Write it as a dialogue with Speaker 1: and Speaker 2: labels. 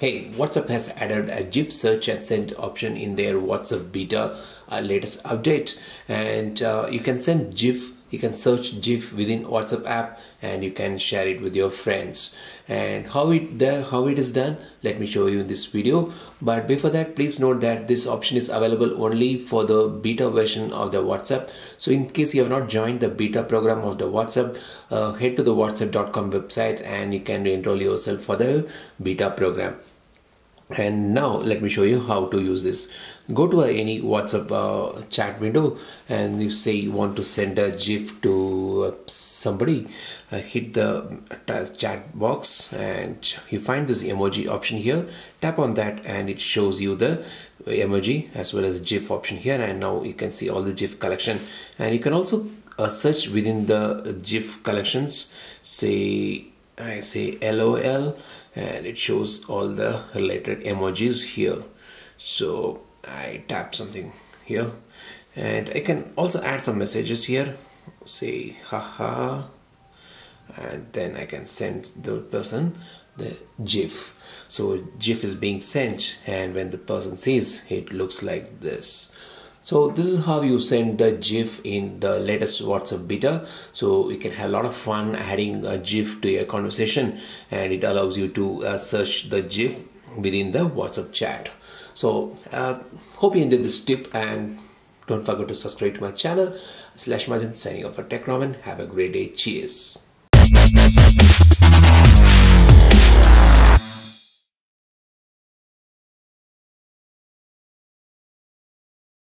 Speaker 1: Hey, WhatsApp has added a GIF search and send option in their WhatsApp beta uh, latest update, and uh, you can send GIF. You can search GIF within WhatsApp app, and you can share it with your friends. And how it there, how it is done? Let me show you in this video. But before that, please note that this option is available only for the beta version of the WhatsApp. So in case you have not joined the beta program of the WhatsApp, uh, head to the WhatsApp.com website, and you can enroll yourself for the beta program and now let me show you how to use this. Go to any whatsapp uh, chat window and you say you want to send a gif to uh, somebody. Uh, hit the uh, chat box and you find this emoji option here. Tap on that and it shows you the emoji as well as gif option here. And now you can see all the gif collection. And you can also uh, search within the gif collections. Say I say LOL and it shows all the related emojis here. So I tap something here and I can also add some messages here. Say haha and then I can send the person the GIF. So GIF is being sent and when the person sees it looks like this so this is how you send the GIF in the latest WhatsApp beta. So you can have a lot of fun adding a GIF to your conversation and it allows you to uh, search the GIF within the WhatsApp chat. So uh, hope you enjoyed this tip and don't forget to subscribe to my channel. Lakshmi Rajan signing off for TechRaman. Have a great day. Cheers.